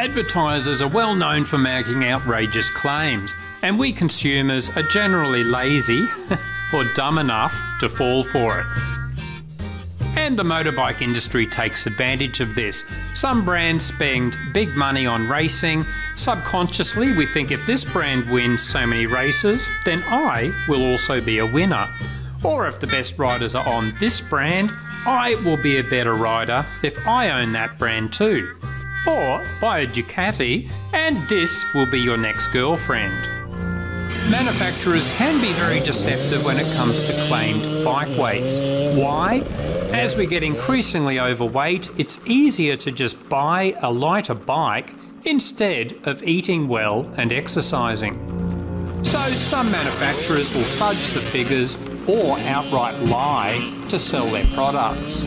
Advertisers are well known for making outrageous claims, and we consumers are generally lazy or dumb enough to fall for it. And the motorbike industry takes advantage of this. Some brands spend big money on racing. Subconsciously, we think if this brand wins so many races, then I will also be a winner. Or if the best riders are on this brand, I will be a better rider if I own that brand too. Or buy a Ducati and this will be your next girlfriend. Manufacturers can be very deceptive when it comes to claimed bike weights. Why? As we get increasingly overweight, it's easier to just buy a lighter bike instead of eating well and exercising. So, some manufacturers will fudge the figures or outright lie to sell their products.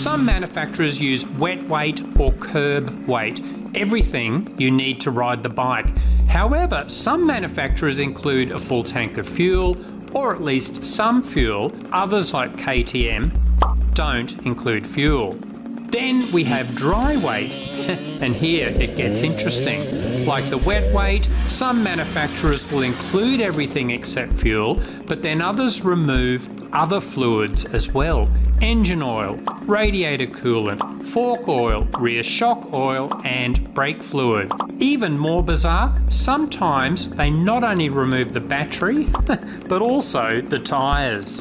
Some manufacturers use wet weight or curb weight, everything you need to ride the bike. However, some manufacturers include a full tank of fuel or at least some fuel, others like KTM don't include fuel. Then we have dry weight, and here it gets interesting. Like the wet weight, some manufacturers will include everything except fuel, but then others remove other fluids as well engine oil, radiator coolant, fork oil, rear shock oil, and brake fluid. Even more bizarre, sometimes they not only remove the battery, but also the tyres.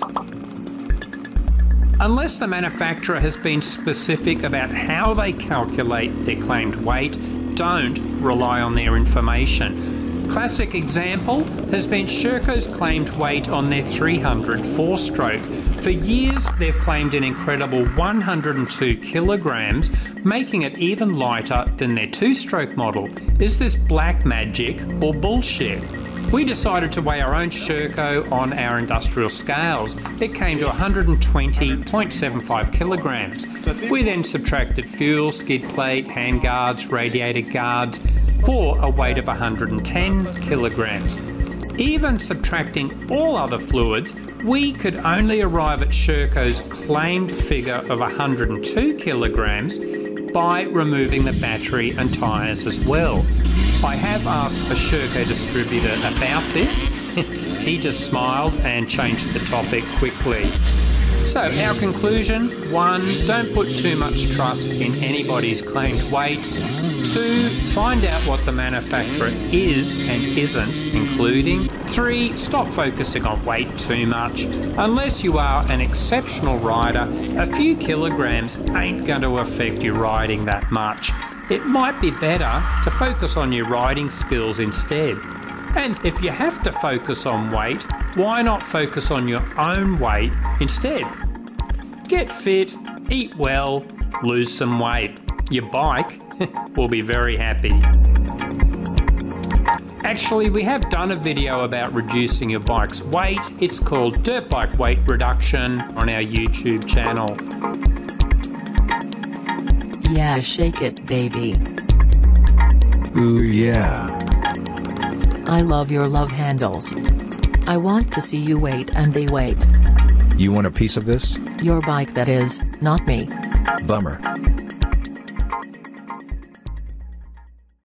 Unless the manufacturer has been specific about how they calculate their claimed weight, don't rely on their information. Classic example has been Sherco's claimed weight on their 300 four stroke. For years, they've claimed an incredible 102 kilograms, making it even lighter than their two stroke model. Is this black magic or bullshit? We decided to weigh our own Sherco on our industrial scales. It came to 120.75 kilograms. We then subtracted fuel, skid plate, hand guards, radiator guards for a weight of 110 kilograms. Even subtracting all other fluids, we could only arrive at Sherco's claimed figure of 102 kilograms by removing the battery and tyres as well. I have asked a Sherco distributor about this. he just smiled and changed the topic quickly. So, our conclusion one, don't put too much trust in anybody's claimed weights. Two, find out what the manufacturer is and isn't including. Three, stop focusing on weight too much. Unless you are an exceptional rider, a few kilograms ain't going to affect your riding that much. It might be better to focus on your riding skills instead. And if you have to focus on weight, why not focus on your own weight instead? Get fit, eat well, lose some weight. Your bike will be very happy. Actually, we have done a video about reducing your bike's weight. It's called Dirt Bike Weight Reduction on our YouTube channel. Yeah, shake it, baby. Ooh yeah. I love your love handles. I want to see you wait and they wait. You want a piece of this? Your bike that is, not me. Bummer.